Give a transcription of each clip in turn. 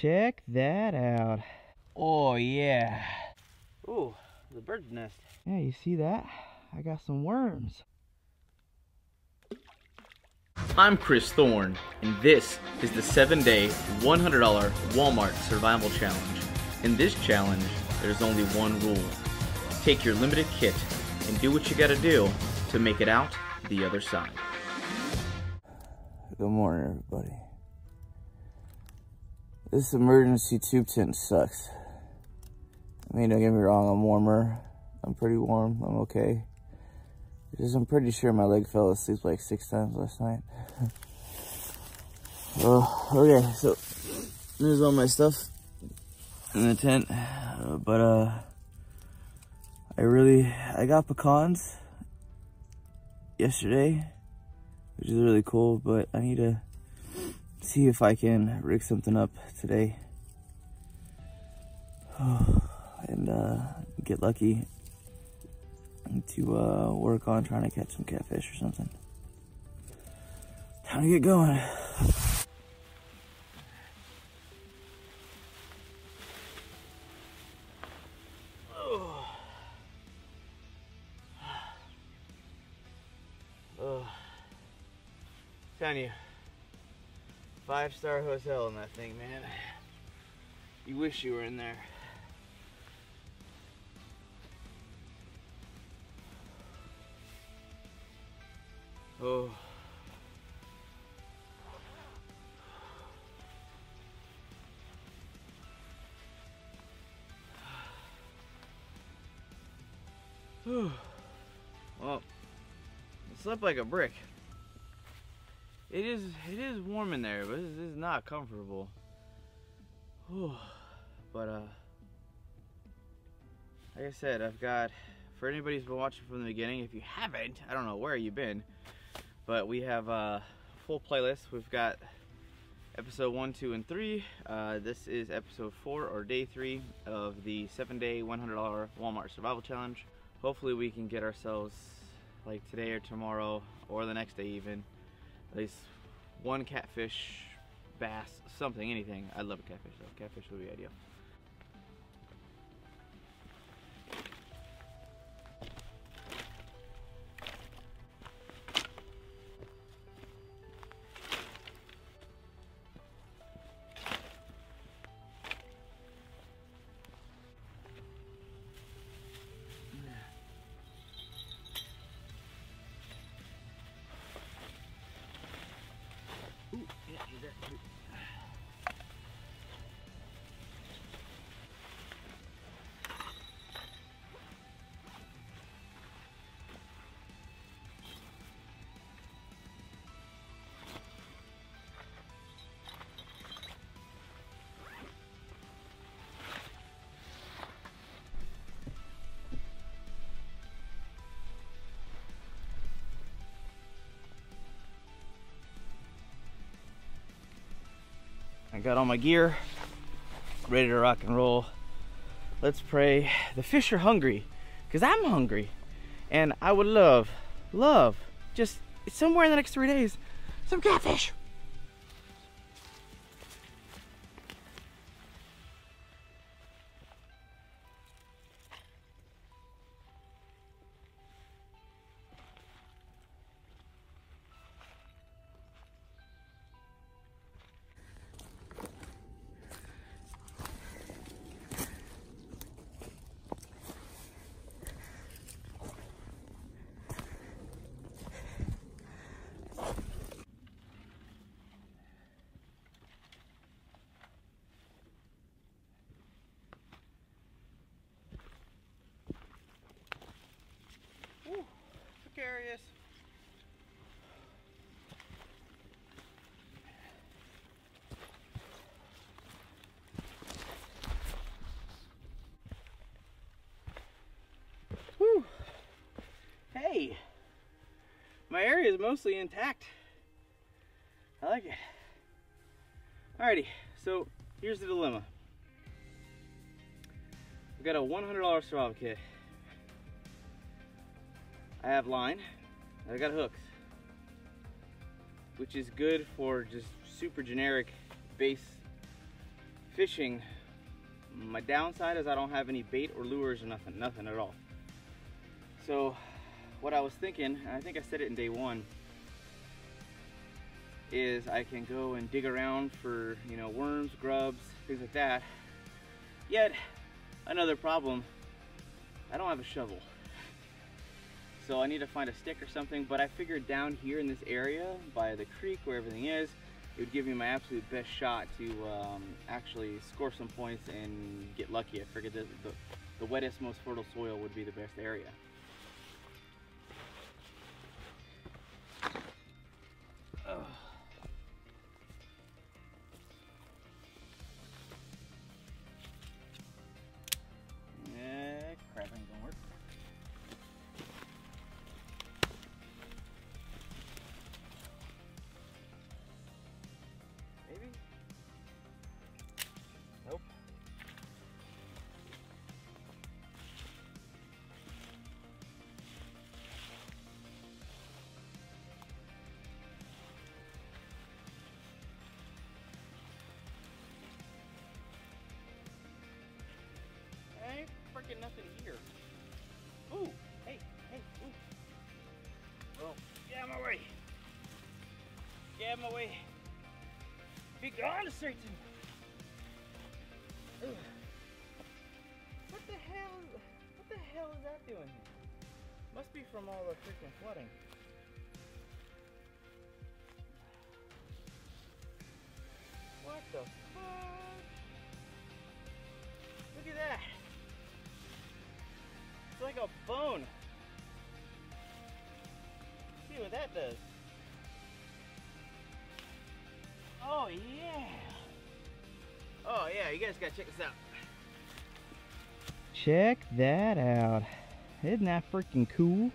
Check that out. Oh yeah. Ooh, the bird's nest. Yeah, you see that? I got some worms. I'm Chris Thorne, and this is the 7-day, $100 Walmart Survival Challenge. In this challenge, there's only one rule. Take your limited kit and do what you gotta do to make it out the other side. Good morning, everybody. This emergency tube tent sucks. I mean, don't get me wrong, I'm warmer. I'm pretty warm. I'm okay. Because I'm pretty sure my leg fell asleep like six times last night. well, okay, so there's all my stuff in the tent. Uh, but, uh, I really, I got pecans yesterday, which is really cool, but I need to see if I can rig something up today. and uh, get lucky to uh, work on trying to catch some catfish or something. Time to get going. Oh. Oh. You, five star hotel in that thing, man. You wish you were in there. Oh. well, I slept like a brick. It is it is warm in there, but it is not comfortable. but uh like I said, I've got for anybody who's been watching from the beginning, if you haven't, I don't know where you've been. But we have a full playlist. We've got episode one, two, and three. Uh, this is episode four or day three of the seven day, $100 Walmart survival challenge. Hopefully we can get ourselves like today or tomorrow or the next day even, at least one catfish, bass, something, anything. I love a catfish though. Catfish would be ideal. Got all my gear, ready to rock and roll. Let's pray. The fish are hungry, because I'm hungry. And I would love, love, just somewhere in the next three days, some catfish. Hey, my area is mostly intact. I like it. Alrighty, so here's the dilemma. We've got a $100 survival kit. I have line, I got hooks, which is good for just super generic base fishing, my downside is I don't have any bait or lures or nothing, nothing at all. So what I was thinking, and I think I said it in day one, is I can go and dig around for, you know, worms, grubs, things like that. Yet, another problem, I don't have a shovel. So I need to find a stick or something, but I figured down here in this area by the creek where everything is, it would give me my absolute best shot to um, actually score some points and get lucky. I figured that the, the wettest, most fertile soil would be the best area. Get my way. Be gone, Satan! Ugh. What the hell? What the hell is that doing here? Must be from all the freaking flooding. What the fuck? Look at that. It's like a bone. See what that does. Oh yeah. Oh yeah, you guys gotta check this out. Check that out. Isn't that freaking cool?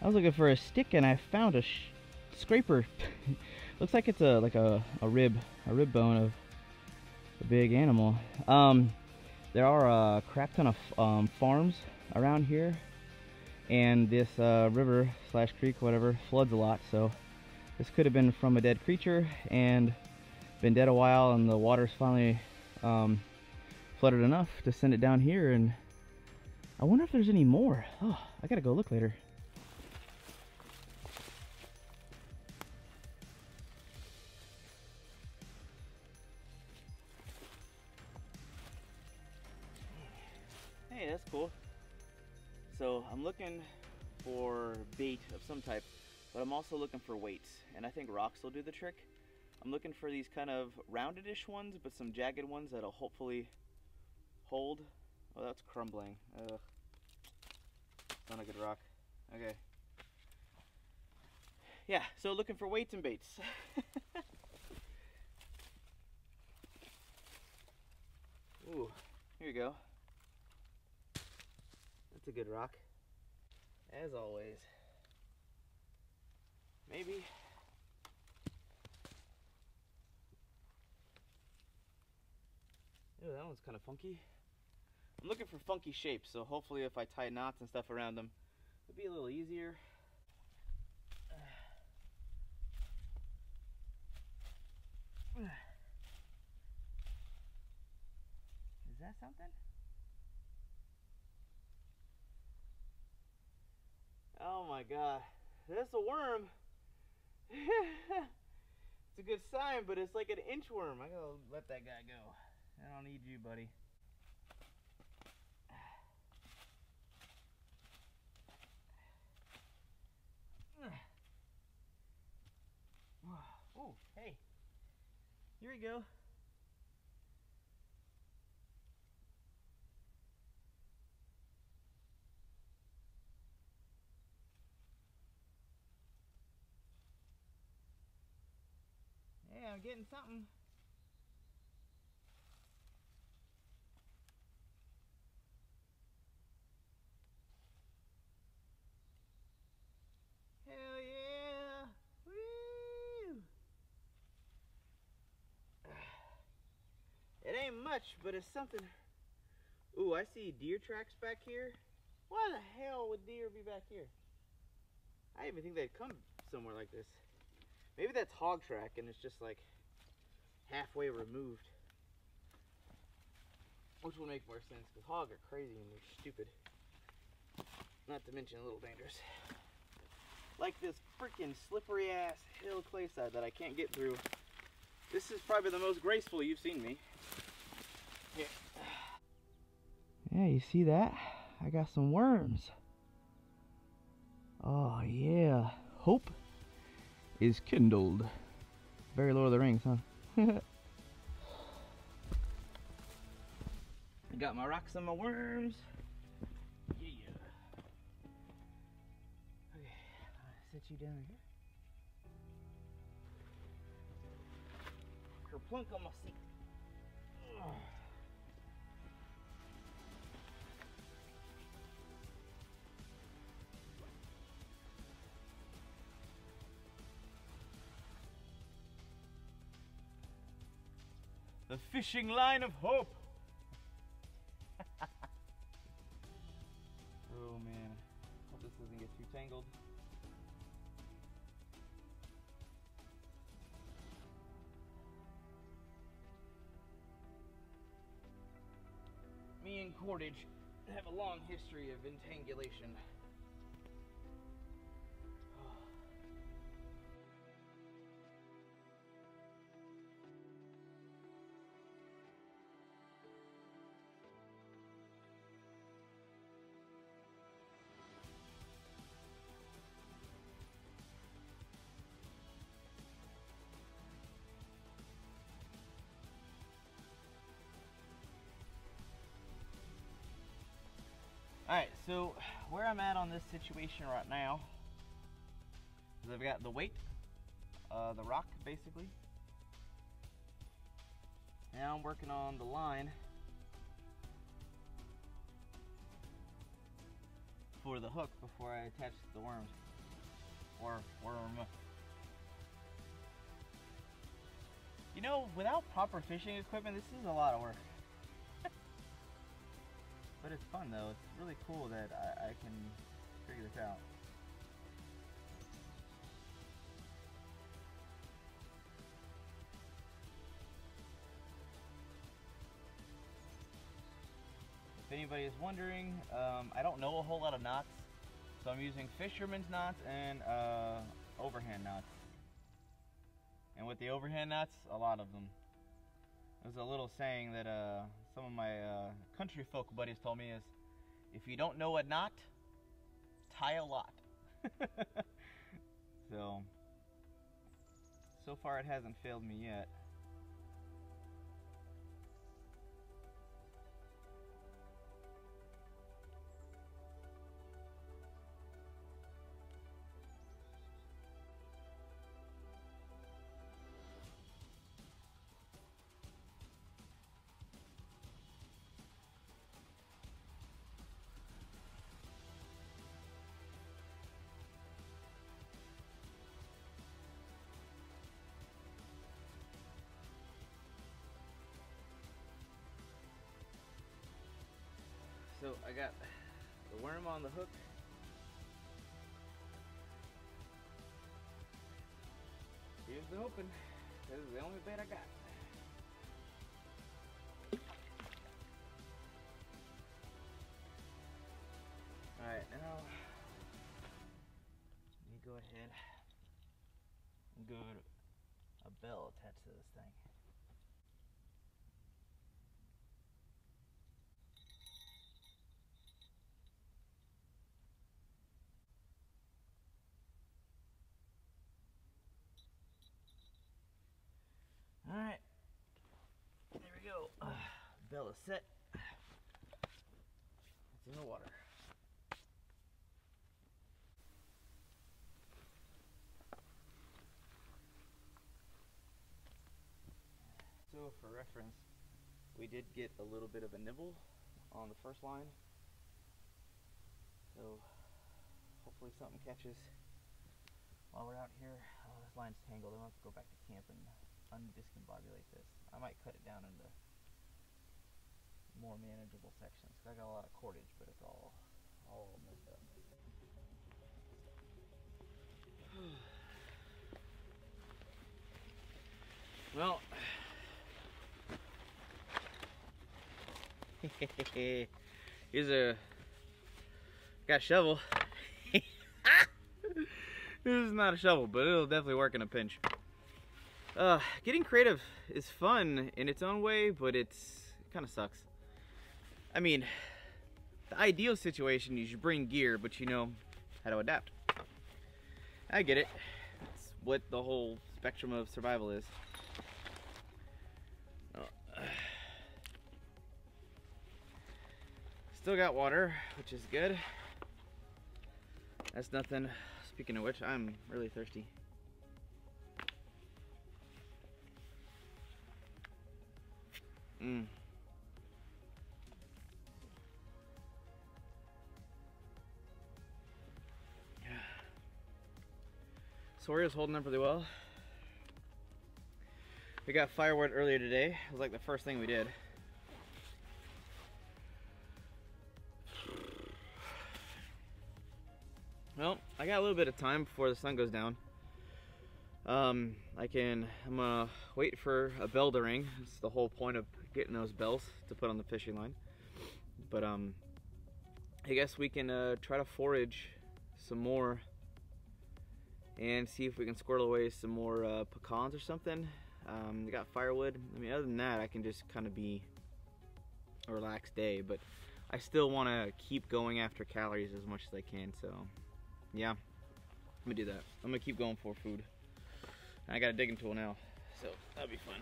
I was looking for a stick and I found a scraper. Looks like it's a like a, a rib, a rib bone of a big animal. Um, there are a crap ton of um, farms around here, and this uh, river slash creek, whatever, floods a lot. So this could have been from a dead creature and been dead a while, and the water's finally um, flooded enough to send it down here. And I wonder if there's any more. Oh, I gotta go look later. Hey, that's cool. So I'm looking for bait of some type, but I'm also looking for weights, and I think rocks will do the trick. I'm looking for these kind of rounded-ish ones, but some jagged ones that'll hopefully hold. Oh, that's crumbling. Ugh. Not a good rock. Okay. Yeah, so looking for weights and baits. Ooh, here you go. That's a good rock. As always. Maybe. Ew, that one's kind of funky. I'm looking for funky shapes, so hopefully if I tie knots and stuff around them, it'll be a little easier. Is that something? Oh my god, that's a worm. It's a good sign, but it's like an inchworm. I gotta let that guy go. I don't need you, buddy. Oh, hey. Here we go. I'm getting something. Hell yeah! Woo! It ain't much, but it's something. Ooh, I see deer tracks back here. Why the hell would deer be back here? I didn't even think they'd come somewhere like this. Maybe that's hog track and it's just like halfway removed. Which will make more sense because hog are crazy and they're stupid. Not to mention a little dangerous. Like this freaking slippery ass hill clayside that I can't get through. This is probably the most graceful you've seen me. Here. Yeah, you see that? I got some worms. Oh yeah. Hope is kindled. Very Lord of the Rings, huh? I got my rocks and my worms. Yeah. Okay, I'll set you down here. Kerplunk on my seat. Ugh. The fishing line of hope. oh man, hope this doesn't get too tangled. Me and cordage have a long history of entangulation. Alright, so where I'm at on this situation right now is I've got the weight, uh, the rock basically. Now I'm working on the line for the hook before I attach the worms. Or worm. You know, without proper fishing equipment, this is a lot of work. But it's fun though. It's really cool that I, I can figure this out. If anybody is wondering, um, I don't know a whole lot of knots, so I'm using fisherman's knots and uh, overhand knots. And with the overhand knots, a lot of them. There's a little saying that uh, some of my uh, country folk buddies told me is, if you don't know a knot, tie a lot. so, so far it hasn't failed me yet. I got the worm on the hook. Here's the open. This is the only bait I got. Alright, now let me go ahead and go a bell attached to this thing. All right, there we go. Uh, set. It's in the water. So for reference, we did get a little bit of a nibble on the first line. So hopefully something catches while we're out here. Oh, this line's tangled. I'm have to go back to camp and undiscombobulate this. I might cut it down into more manageable sections. I got a lot of cordage, but it's all all messed up. Well, Here's a got a shovel. this is not a shovel, but it'll definitely work in a pinch. Uh, getting creative is fun in its own way, but it's it kind of sucks. I mean, the ideal situation is you bring gear, but you know how to adapt. I get it. It's what the whole spectrum of survival is. Uh, still got water, which is good. That's nothing. Speaking of which, I'm really thirsty. Mmm. Sawyer's holding up really well. We got firewood earlier today. It was like the first thing we did. Well, I got a little bit of time before the sun goes down. Um, I can, I'm gonna wait for a bell to ring. It's the whole point of getting those bells to put on the fishing line. But um, I guess we can uh, try to forage some more and see if we can squirrel away some more uh, pecans or something. Um, got firewood. I mean, other than that, I can just kind of be a relaxed day. But I still want to keep going after calories as much as I can. So, yeah, I'm gonna do that. I'm gonna keep going for food. I got a digging tool now, so that'll be fun.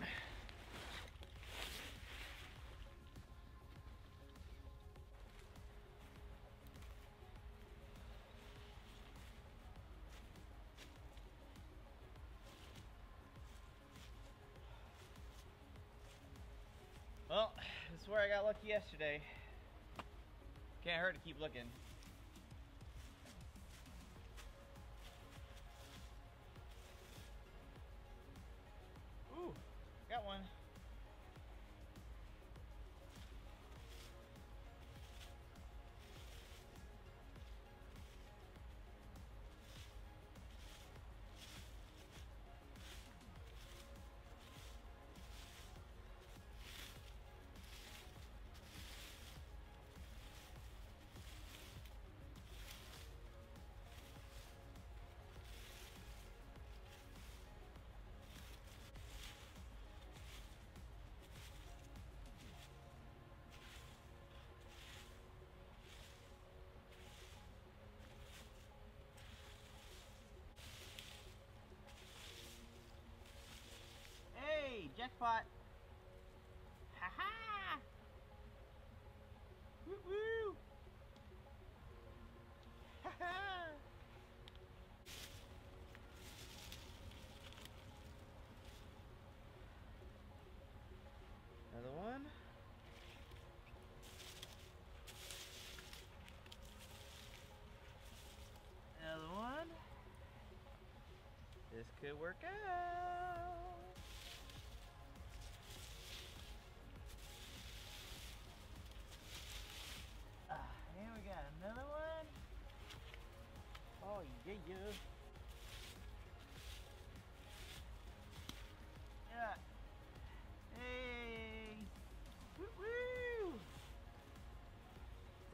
Well, this is where I got lucky yesterday. Can't hurt to keep looking. Jackpot! Ha ha! Woo woo! Ha ha! Another one. Another one. This could work out.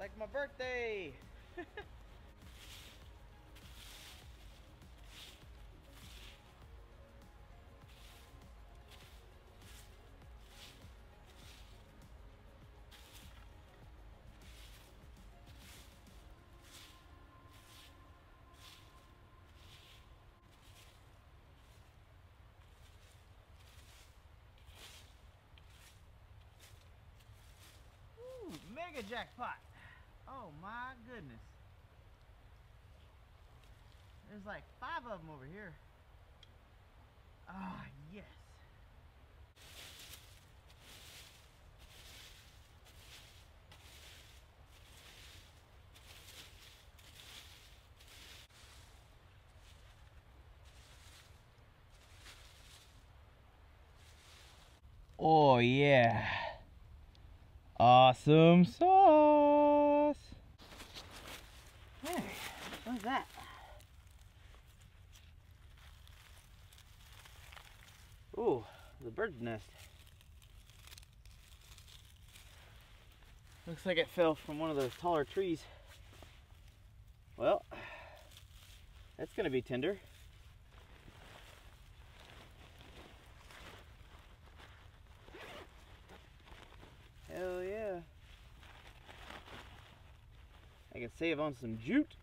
Like my birthday. Mega jackpot. Oh my goodness. There's like five of them over here. Ah, yes. Oh yeah. Awesome. Hey, what's that? Ooh, the bird's nest. Looks like it fell from one of those taller trees. Well, that's gonna be tinder. Hell yeah. I can save on some jute.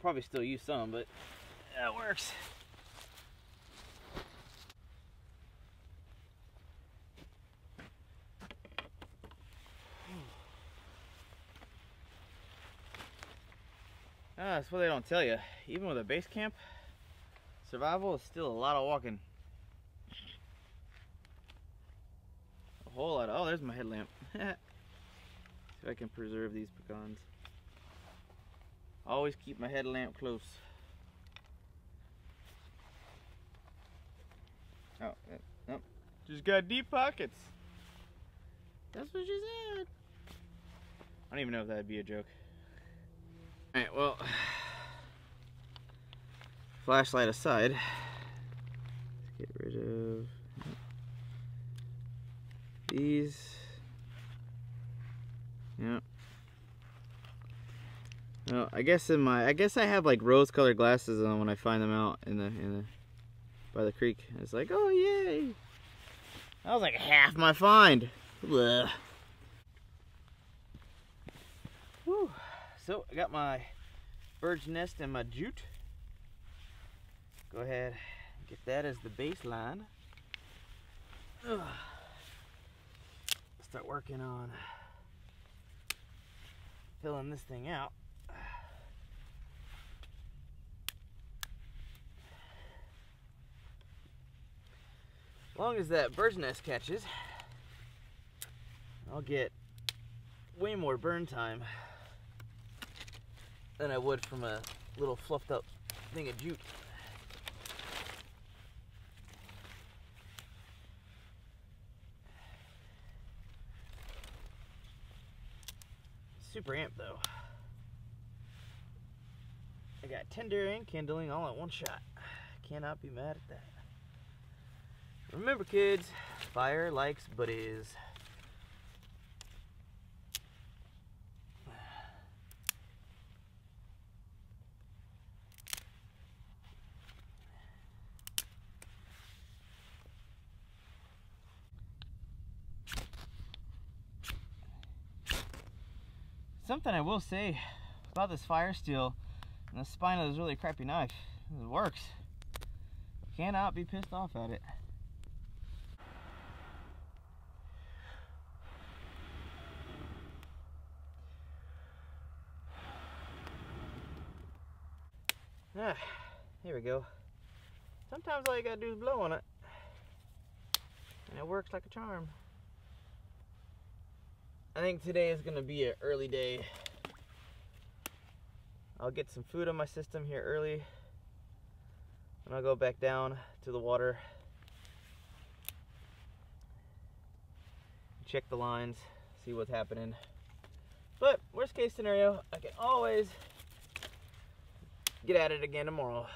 Probably still use some, but that works. Ah, that's what they don't tell you. Even with a base camp, survival is still a lot of walking. A whole lot. Of, oh, there's my headlamp. See if I can preserve these pecans. Always keep my headlamp close. Oh, uh, nope. Just got deep pockets. That's what she said. I don't even know if that'd be a joke. Alright, well, flashlight aside, let's get rid of these. Yep. Well, I guess in my, I guess I have like rose-colored glasses on when I find them out in the, in the, by the creek. It's like, oh yay! That was like half my find. Whew. So I got my bird's nest and my jute. Go ahead get that as the baseline. Ugh. Start working on filling this thing out. Long as that bird's nest catches, I'll get way more burn time than I would from a little fluffed up thing of jute. Super amp though. I got tinder and kindling all at one shot. Cannot be mad at that. Remember kids, fire likes buddies. Something I will say about this fire steel and the spine of this really crappy knife, it works. Cannot be pissed off at it. Ah, here we go. Sometimes all you gotta do is blow on it. And it works like a charm. I think today is gonna be an early day. I'll get some food on my system here early. And I'll go back down to the water. Check the lines, see what's happening. But worst case scenario, I can always get at it again tomorrow.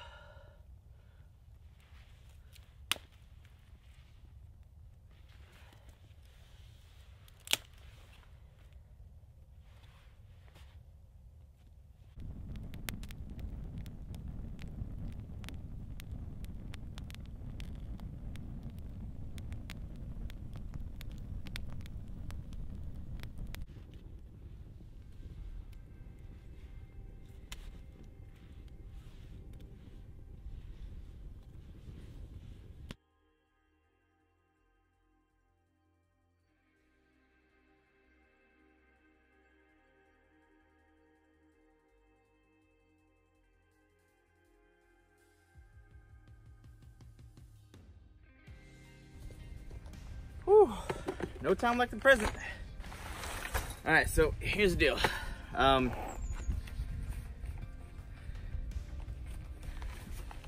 No time like the present. All right, so here's the deal. Um,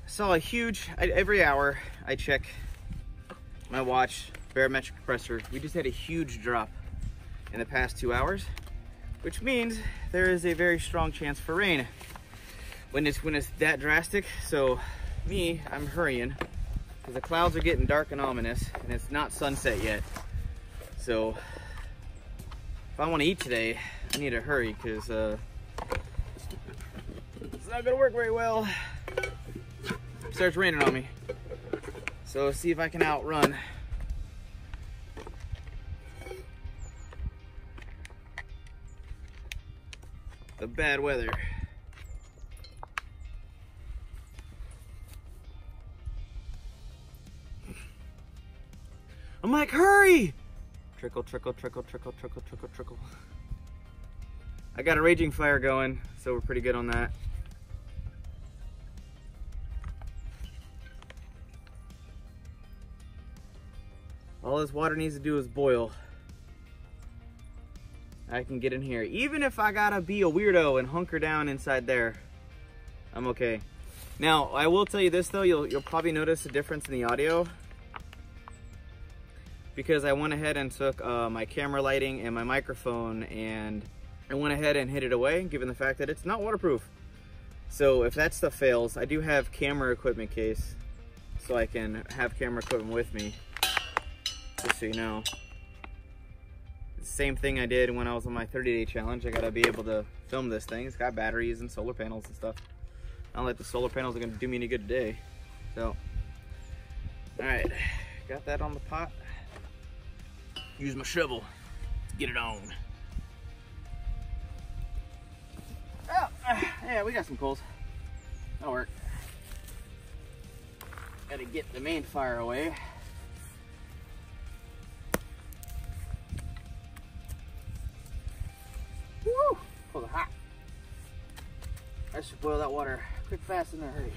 saw a huge, I, every hour I check my watch, barometric pressure. We just had a huge drop in the past two hours, which means there is a very strong chance for rain when it's when it's that drastic. So me, I'm hurrying because the clouds are getting dark and ominous and it's not sunset yet. So if I want to eat today, I need to hurry because uh, it's not gonna work very well. It starts raining on me. So see if I can outrun. The bad weather. I'm like, hurry! Trickle, trickle, trickle, trickle, trickle, trickle, trickle. I got a raging fire going, so we're pretty good on that. All this water needs to do is boil. I can get in here. Even if I gotta be a weirdo and hunker down inside there, I'm okay. Now, I will tell you this though, you'll, you'll probably notice a difference in the audio because I went ahead and took uh, my camera lighting and my microphone and I went ahead and hid it away given the fact that it's not waterproof. So if that stuff fails, I do have camera equipment case so I can have camera equipment with me, just so you know. Same thing I did when I was on my 30 day challenge. I gotta be able to film this thing. It's got batteries and solar panels and stuff. I don't think the solar panels are gonna do me any good today. So, all right, got that on the pot use my shovel get it on. Oh, uh, yeah, we got some coals. That'll work. Gotta get the main fire away. Woo! Pull the hot. I should boil that water quick, fast, in a hurry.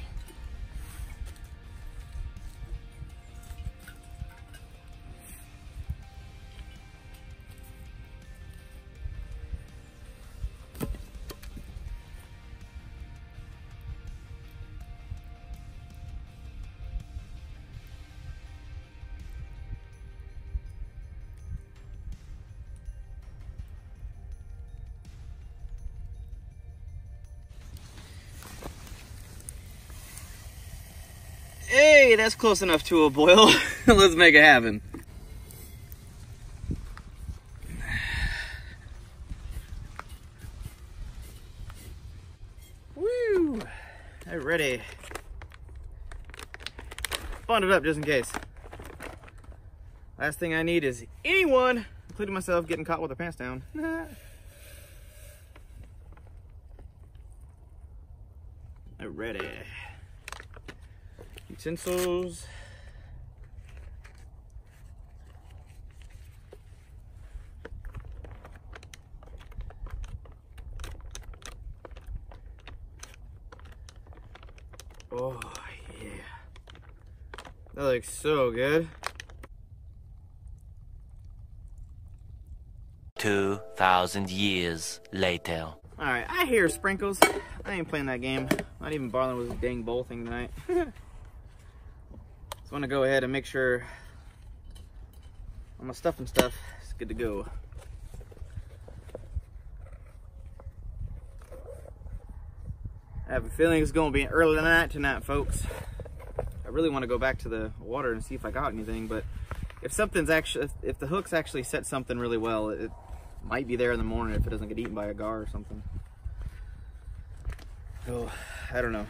Hey, that's close enough to a boil. Let's make it happen. Woo! They're ready. Bond it up just in case. Last thing I need is anyone, including myself, getting caught with their pants down. They're ready utensils. Oh, yeah. That looks so good. 2,000 years later. Alright, I hear sprinkles. I ain't playing that game. Not even bothering with this dang bowl thing tonight. I want to go ahead and make sure all my stuff and stuff is good to go. I have a feeling it's going to be early tonight tonight, folks. I really want to go back to the water and see if I got anything, but if something's actually, if the hook's actually set something really well, it might be there in the morning if it doesn't get eaten by a gar or something. So, I don't know.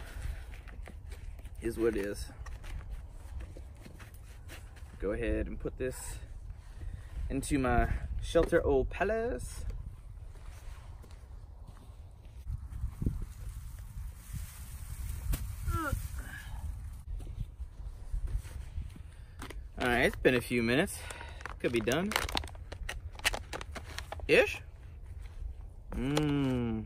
Is what it is go ahead and put this into my shelter old palace. All right, it's been a few minutes. Could be done. Ish. Mmm.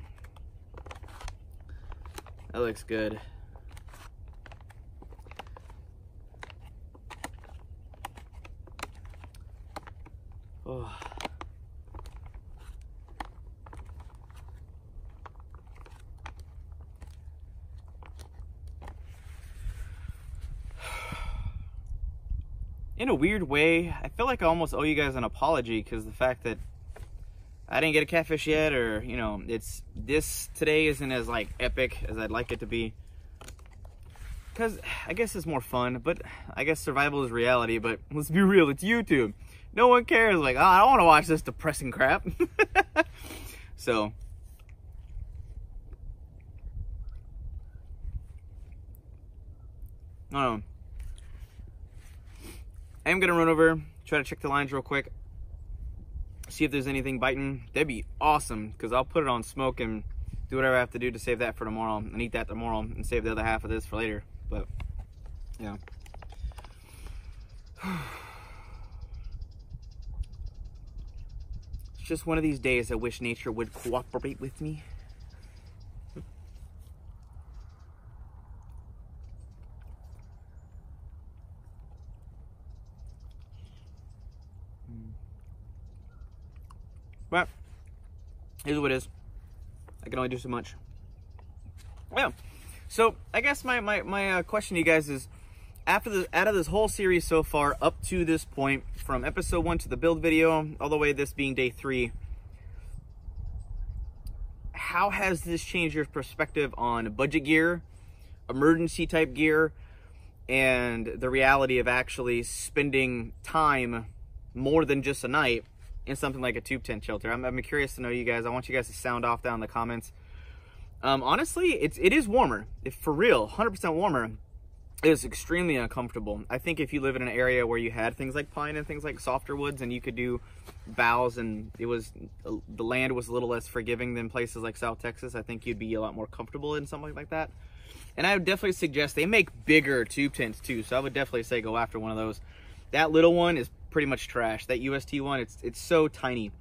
That looks good. Oh. In a weird way, I feel like I almost owe you guys an apology because the fact that I didn't get a catfish yet, or you know, it's this today isn't as like epic as I'd like it to be. Because I guess it's more fun, but I guess survival is reality. But let's be real, it's YouTube no one cares. Like, oh, I don't want to watch this depressing crap. so, I don't know. I am gonna run over, try to check the lines real quick, see if there's anything biting. That'd be awesome because I'll put it on smoke and do whatever I have to do to save that for tomorrow and eat that tomorrow and save the other half of this for later. But yeah. Just one of these days I wish nature would cooperate with me. But here's what it is. I can only do so much. Yeah. So I guess my my my uh, question to you guys is, after the out of this whole series so far up to this point, from episode one to the build video, all the way this being day three, how has this changed your perspective on budget gear, emergency type gear, and the reality of actually spending time more than just a night in something like a tube tent shelter. I'm, I'm curious to know you guys. I want you guys to sound off down in the comments. Um, honestly, it's it is warmer. If for real, 100% warmer. Is extremely uncomfortable. I think if you live in an area where you had things like pine and things like softer woods, and you could do boughs, and it was the land was a little less forgiving than places like South Texas, I think you'd be a lot more comfortable in something like that. And I would definitely suggest they make bigger tube tents too. So I would definitely say go after one of those. That little one is pretty much trash. That UST one, it's it's so tiny.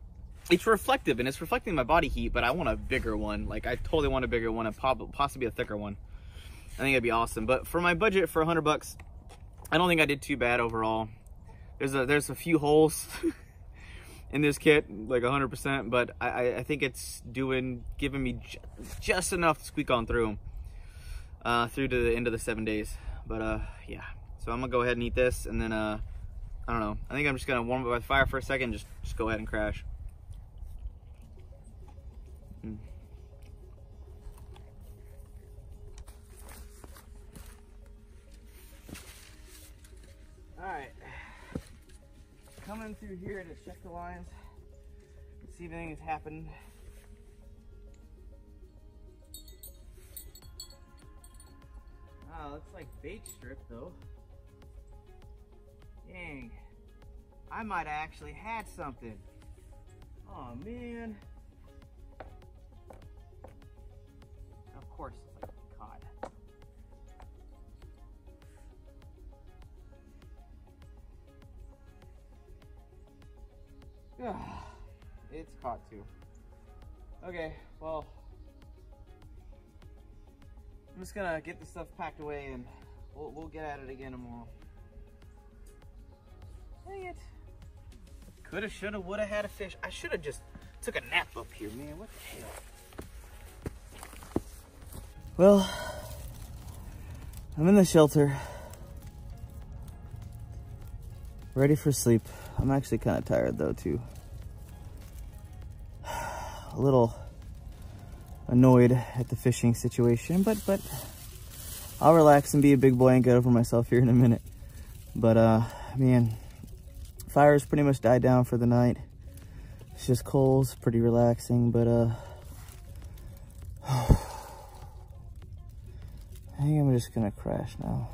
It's reflective and it's reflecting my body heat, but I want a bigger one. Like I totally want a bigger one and possibly a thicker one. I think it'd be awesome. But for my budget for 100 bucks, I don't think I did too bad overall. There's a there's a few holes in this kit, like 100%, but I, I think it's doing, giving me just enough to squeak on through, uh, through to the end of the seven days. But uh, yeah, so I'm gonna go ahead and eat this and then uh, I don't know. I think I'm just gonna warm up by the fire for a second, just just go ahead and crash. Coming through here to check the lines, see if anything has happened. Oh, looks like bait strip though. Dang. I might have actually had something. Oh man. Of course it's caught too. Okay, well, I'm just gonna get the stuff packed away and we'll, we'll get at it again tomorrow. Dang it. Coulda, shoulda, woulda had a fish. I shoulda just took a nap up here, man. What the hell? Well, I'm in the shelter. Ready for sleep. I'm actually kind of tired though too. A little annoyed at the fishing situation, but but I'll relax and be a big boy and get over myself here in a minute. But uh, man, Fire's pretty much died down for the night. It's just coals, pretty relaxing, but uh, I think I'm just gonna crash now.